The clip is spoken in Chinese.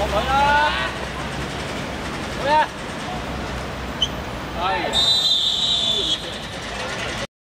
防佢啦。好嘅。哎呀！